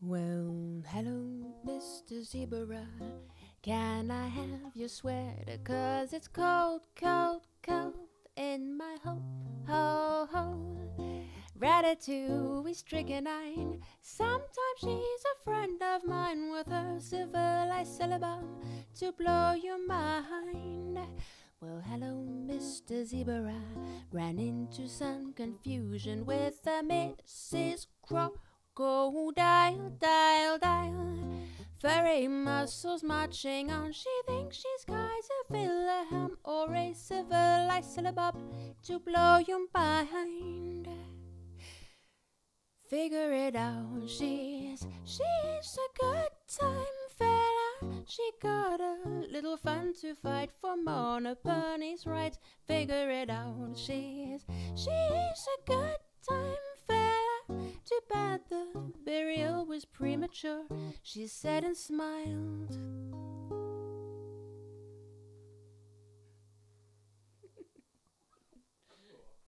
Well, hello, Mr. Zebra. Can I have your sweater? Cause it's cold, cold, cold in my hole, ho, ho. Ratatouille strychnine. Sometimes she's a friend of mine with her civilized syllabub to blow your mind. Well, hello, Mr. Zebra. Ran into some confusion with the Mrs. Crocodile, dial, dial. Furry muscles marching on. She thinks she's Kaiser Wilhelm or a civilized syllabub to blow your mind. Figure it out, she's she's a good time fella. She got a little fun to fight for Mona Bunny's rights. Figure it out, she's she's premature. She said and smiled.